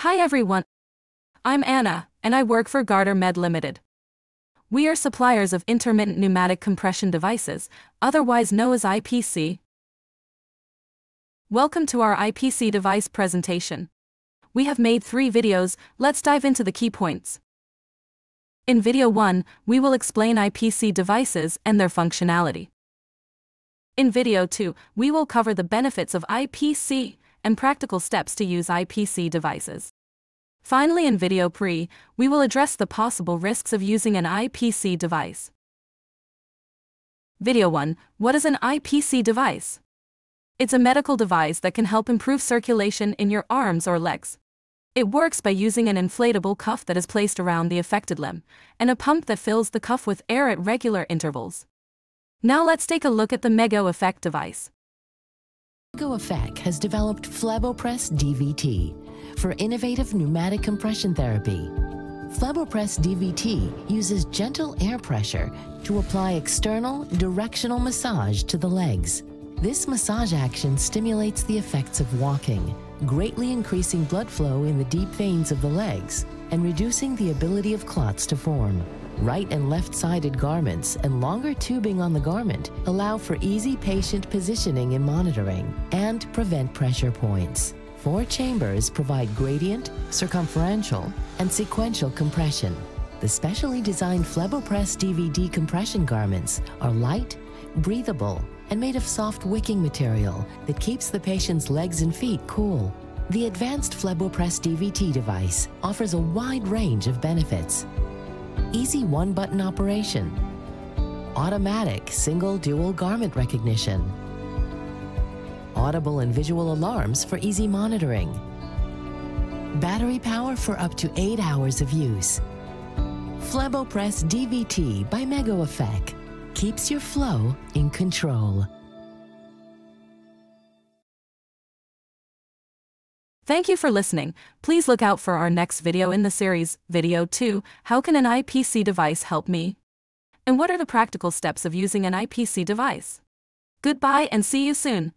Hi everyone. I'm Anna, and I work for Gardamed Limited. We are suppliers of intermittent pneumatic compression devices, otherwise known as IPC. Welcome to our IPC device presentation. We have made three videos, let's dive into the key points. In video 1, we will explain IPC devices and their functionality. In video 2, we will cover the benefits of IPC and practical steps to use IPC devices. Finally in video pre, we will address the possible risks of using an IPC device. Video 1 What is an IPC device? It's a medical device that can help improve circulation in your arms or legs. It works by using an inflatable cuff that is placed around the affected limb, and a pump that fills the cuff with air at regular intervals. Now let's take a look at the Mego Afek device. Afek has developed Flebopress DVT for innovative pneumatic compression therapy. Flebopress DVT uses gentle air pressure to apply external directional massage to the legs. This massage action stimulates the effects of walking, greatly increasing blood flow in the deep veins of the legs and reducing the ability of clots to form. Right and left-sided garments and longer tubing on the garment allow for easy patient positioning and monitoring and prevent pressure points. Four chambers provide gradient, circumferential, and sequential compression. The specially designed Flebopress DVT compression garments are light, breathable, and made of soft wicking material that keeps the patient's legs and feet cool. The advanced Flebopress DVT device offers a wide range of benefits, easy one-button operation, automatic single dual garment recognition, audible and visual alarms for easy monitoring, battery power for up to 8 hours of use. Flebopress DVT by Mego Afek keeps your flow in control. Thank you for listening. Please look out for our next video in the series, Video 2 How can an IPC device help me? And what are the practical steps of using an IPC device? Goodbye and see you soon.